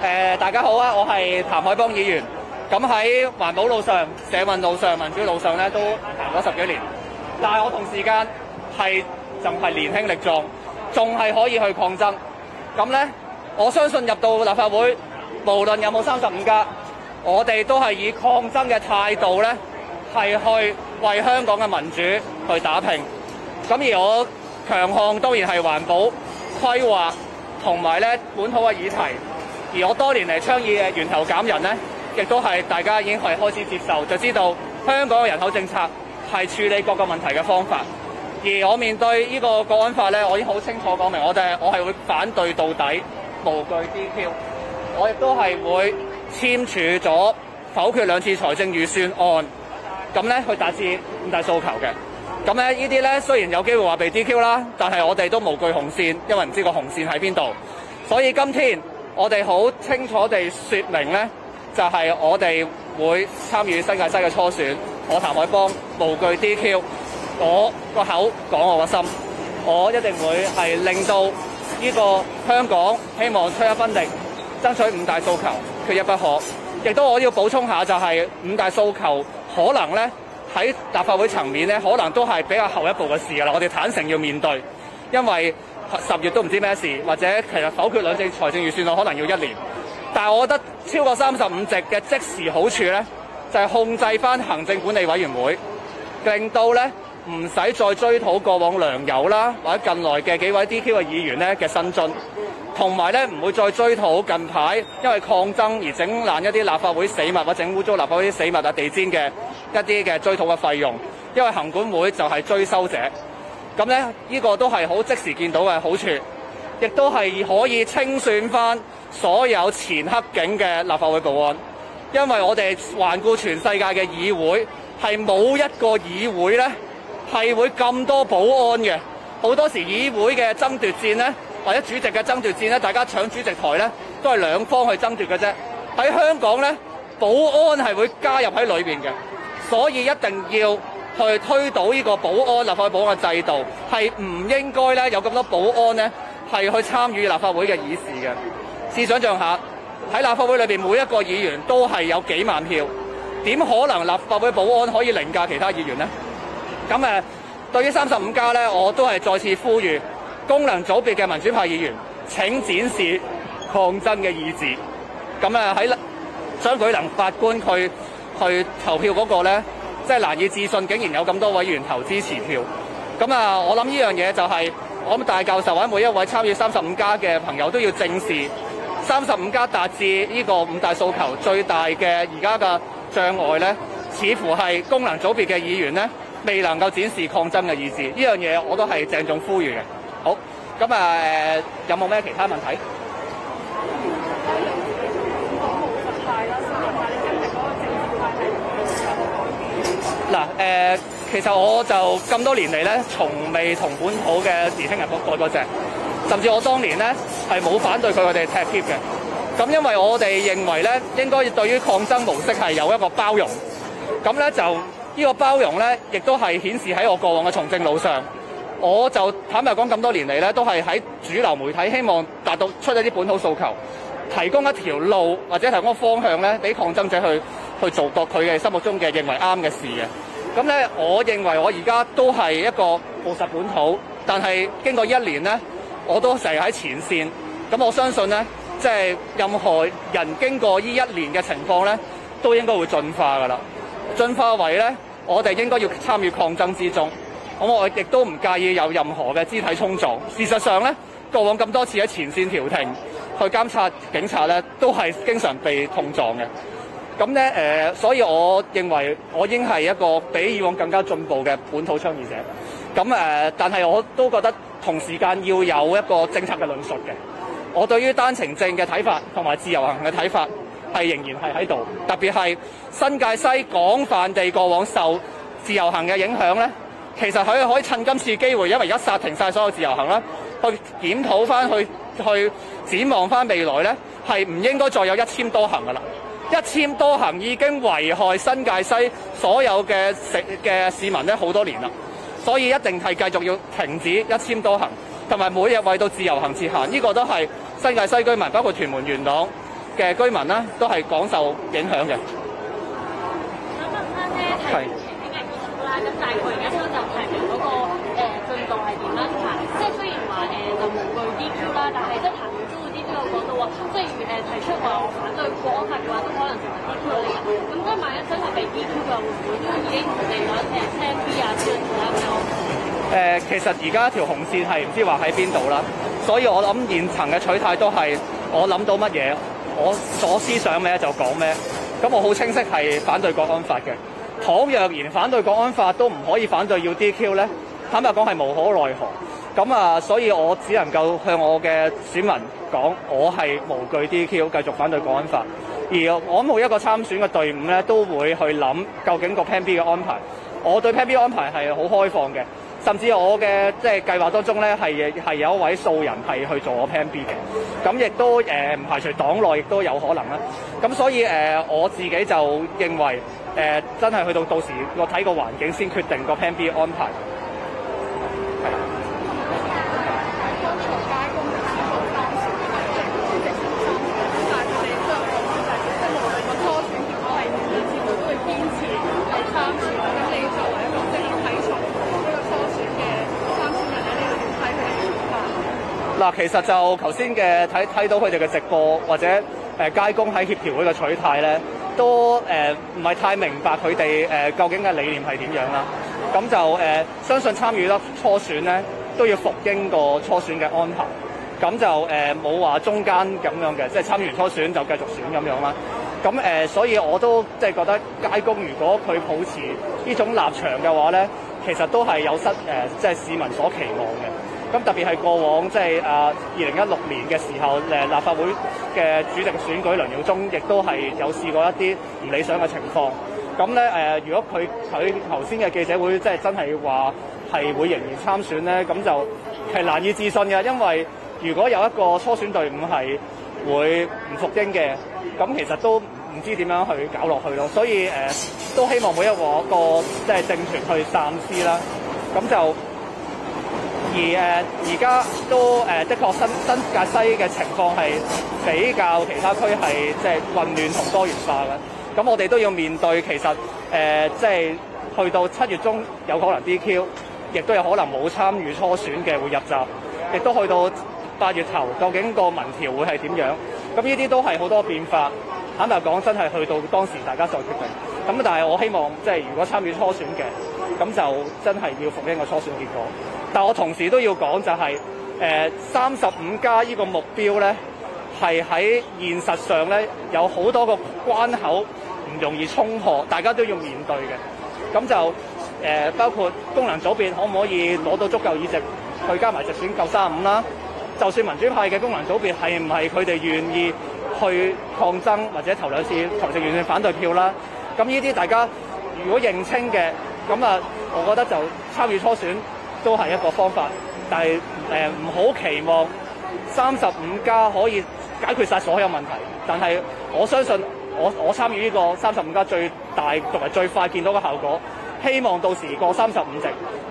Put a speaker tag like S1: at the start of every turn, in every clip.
S1: 誒、大家好啊！我係譚海邦議員。咁喺環保路上、社運路上、民主路上咧，都行咗十幾年。但係我同時間係就係年輕力壯，仲係可以去抗爭。咁咧，我相信入到立法會，無論有冇三十五家，我哋都係以抗爭嘅態度咧，係去為香港嘅民主去打拼。咁而我強項當然係環保、規劃同埋咧本土嘅議題。而我多年嚟倡議嘅源頭減人呢，亦都係大家已經係開始接受，就知道香港嘅人口政策係處理各個問題嘅方法。而我面對呢個國安法呢，我已經好清楚講明，我哋我係會反對到底，無懼 DQ。我亦都係會簽署咗否決兩次財政預算案，咁咧去達至五大訴求嘅。咁咧呢啲咧雖然有機會話被 DQ 啦，但係我哋都無懼紅線，因為唔知個紅線喺邊度。所以今天我哋好清楚地説明咧，就係、我哋會參與新界西嘅初選。我譚海邦無懼 DQ，我個口講我個心，我一定會係令到呢個香港希望出一分力，爭取五大訴求，缺一不可。亦都我要補充下，就係五大訴求可能咧喺立法會層面咧，可能都係比較後一步嘅事㗎啦。我哋坦誠要面對，因為十月都唔知咩事，或者其實否決兩隻財政預算案可能要一年。但係我覺得超過三十五席嘅即時好處咧，就係、控制翻行政管理委員會，令到咧唔使再追討過往良友啦，或者近來嘅幾位 DQ 嘅議員咧嘅薪津。同埋咧，唔會再追討近排因為抗爭而整爛一啲立法會死物或者整污糟立法會啲死物啊、地氈嘅一啲嘅追討嘅費用，因為行管會就係追收者。咁咧，呢個都係好即時見到嘅好處，亦都係可以清算翻所有前黑警嘅立法會保安，因為我哋環顧全世界嘅議會，係冇一個議會咧係會咁多保安嘅。好多時議會嘅爭奪戰咧。或者主席嘅爭奪戰咧，大家搶主席台咧，都係兩方去爭奪嘅啫。喺香港咧，保安係會加入喺裏邊嘅，所以一定要去推倒呢個保安立法會保安嘅制度，係唔應該咧有咁多保安咧係去參與立法會嘅議事嘅。試想像下，喺立法會裏邊每一個議員都係有幾萬票，點可能立法會保安可以凌駕其他議員呢？咁誒，對於三十五家咧，我都係再次呼籲。功能組別嘅民主派議員請展示抗爭嘅意志。咁啊喺張舉能法官佢去投票嗰個咧，即係難以置信，竟然有咁多委員投支持票。咁啊，我諗呢樣嘢就係、我諗大教授或者每一位參與三十五加嘅朋友都要正視三十五加達至呢個五大訴求最大嘅而家嘅障礙咧，似乎係功能組別嘅議員咧未能夠展示抗爭嘅意志。呢樣嘢我都係鄭重呼籲嘅。好，咁啊，有冇咩其他問題？嗱誒、其實我就咁多年嚟咧，從未同本土嘅年輕人過過隻，甚至我當年咧係冇反對佢哋踢喼嘅。咁因為我哋認為咧，應該對於抗爭模式係有一個包容。咁咧就呢、個包容咧，亦都係顯示喺我過往嘅從政路上。我就坦白講，咁多年嚟咧，都係喺主流媒體希望達到出一啲本土訴求，提供一條路或者提供個方向咧，俾抗爭者去去做到佢嘅心目中嘅認為啱嘅事嘅。咁咧，我認為我而家都係一個務實本土，但係經過一年咧，我都成日喺前線。咁我相信咧，即係任何人經過呢一年嘅情況咧，都應該會進化㗎啦。進化為咧，我哋應該要參與抗爭之中。咁我亦都唔介意有任何嘅肢體衝撞。事實上咧，過往咁多次喺前線調停去監察警察咧，都係經常被碰撞嘅。咁咧誒，所以我認為我已經係一個比以往更加進步嘅本土倡議者。咁誒、但係我都覺得同時間要有一個政策嘅論述嘅。我對於單程證嘅睇法同埋自由行嘅睇法係仍然係喺度，特別係新界西廣泛地過往受自由行嘅影響咧。其實佢可以趁今次機會，因為而家殺停晒所有自由行啦，去檢討翻，去去展望翻未來咧，係唔應該再有一千多行噶啦。一簽多行已經危害新界西所有嘅食嘅市民咧好多年啦，所以一定係繼續要停止一簽多行，同埋每日為到自由行設限，呢、這個都係新界西居民，包括屯門元朗嘅居民啦都係廣受影響嘅。
S2: 想問翻咧，提名前景嘅結束啦，咁大概而家收集提名嗰個誒進度係點啦？同埋即係雖然話誒就無懼 DQ 啦，但係即係譚耀宗嗰啲都有講到話，即係誒提出話我反對國安法嘅話，都可能成為 DQ 嘅。咁即係萬一真係被 DQ 嘅，會唔會都已經唔理咗誒 Plan B 啊之類其他嘅？
S1: 誒、其實而家條紅線係唔知話喺邊度啦，所以我諗現層嘅取態都係我諗到乜嘢，我所思想咩就講咩。咁我好清晰係反對國安法嘅。倘若然反對國安法都唔可以反對要 DQ 呢，坦白講係無可奈何。咁啊，所以我只能夠向我嘅選民講，我係無懼 DQ，繼續反對國安法。而我每一個參選嘅隊伍咧，都會去諗究竟個 Plan B 嘅安排。我對 Plan B 安排係好開放嘅。甚至我嘅即係計劃當中咧，係係有一位素人係去做我 Plan B 嘅，咁亦都誒唔排除黨內亦都有可能啦。咁所以誒、我自己就認為誒、真係去到到時我睇個環境先決定個 Plan B 安排。嗱，其實就頭先嘅睇睇到佢哋嘅直播或者誒、街工喺協調會嘅取態咧，都誒唔係太明白佢哋誒究竟嘅理念係點樣啦。咁就誒、相信參與得初選咧，都要服經過初選嘅安排。咁就誒冇話中間咁樣嘅，即係參與初選就繼續選咁樣啦。咁誒、所以我都即係覺得街工如果佢抱持呢種立場嘅話咧，其實都係有失誒、即係市民所期望嘅。咁特別係過往即係啊二零一六年嘅時候，誒立法會嘅主席選舉梁耀忠亦都係有試過一啲唔理想嘅情況。咁咧誒，如果佢佢頭先嘅記者會即係真係話係會仍然參選咧，咁就係難以置信嘅，因為如果有一個初選隊伍係會唔服英嘅，咁其實都唔知點樣去搞落去咯。所以誒、都希望每一個一個即係政團去三思啦。咁就。而誒而家都誒、的確新新界西嘅情況係比較其他區係即係混亂同多元化嘅。咁我哋都要面對其實誒、即係去到七月中有可能 DQ，亦都有可能冇參與初選嘅會入閘，亦都去到八月頭，究竟個民調會係點樣？咁呢啲都係好多變化。坦白講，真係去到當時大家再決定。咁但係我希望即係如果參與初選嘅，咁就真係要服呢個初選結果。但我同時都要講就係、是，誒三十五加呢個目標咧，係喺現實上咧有好多個關口唔容易衝破，大家都要面對嘅。咁就誒、包括功能組別可唔可以攞到足夠議席，去加埋直選夠三五啦。就算民主派嘅功能組別係唔係佢哋願意去抗爭或者投兩次投成完全反對票啦？咁呢啲大家如果認清嘅，咁啊，我覺得就參與初選。都係一個方法，但係誒唔好期望三十五家可以解決晒所有問題。但係我相信我我參與呢個三十五家最大同埋最快見到嘅效果，希望到時過三十五席，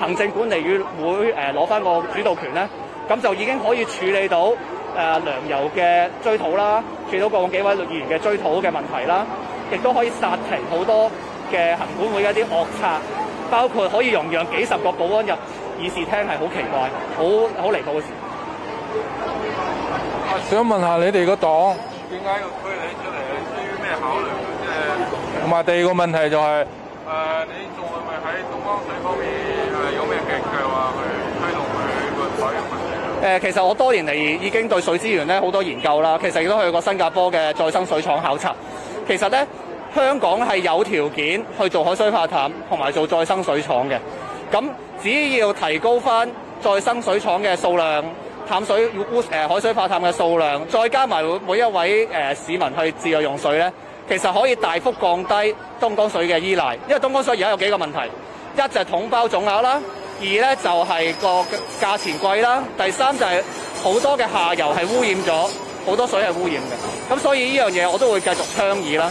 S1: 行政管理委員會誒攞翻個主導權咧，咁就已經可以處理到誒、呃、梁游嘅追討啦，處理到過往幾位議員嘅追討嘅問題啦，亦都可以殺停好多嘅行管會嘅一啲惡策，包括可以容讓幾十個保安入。議事廳係好奇怪，好好離譜嘅事。
S3: 想問下你哋個黨
S4: 點解要推你出嚟？係基於咩考慮？即係
S3: 同埋第二個問題就係、是、誒、
S4: 呃，你仲係咪喺東江水方面誒有咩嘅計劃去推動佢個採用問題？
S1: 誒，其實我多年嚟已經對水資源咧好多研究啦。其實亦都去過新加坡嘅再生水廠考察。其實咧，香港係有條件去做海水化淡同埋做再生水廠嘅。咁只要提高翻再生水廠嘅數量、淡水污誒海水化淡嘅數量，再加埋每一位誒、市民去自用用水咧，其實可以大幅降低東江水嘅依賴。因為東江水而家有幾個問題，一就係統包總額啦，二咧就係、是、個價錢貴啦，第三就係好多嘅下游係污染咗，好多水係污染嘅。咁所以呢樣嘢我都會繼續倡議啦。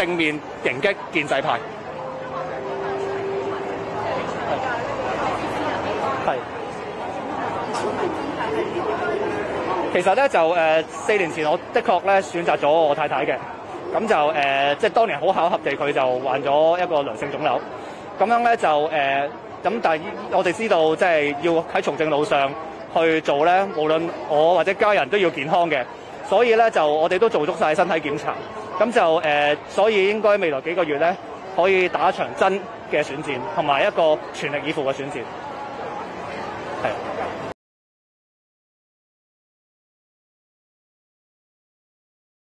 S1: 正面迎擊建制派。係。其實咧就誒、呃、四年前我的確咧選擇咗我太太嘅，咁就誒、呃、即係當年好巧合地佢就患咗一個良性腫瘤，咁樣咧就誒咁、呃，但係我哋知道即係要喺從政路上去做咧，無論我或者家人都要健康嘅，所以咧就我哋都做足晒身體檢查，咁就誒、所以應該未來幾個月咧可以打一場真嘅選戰，同埋一個全力以赴嘅選戰，係。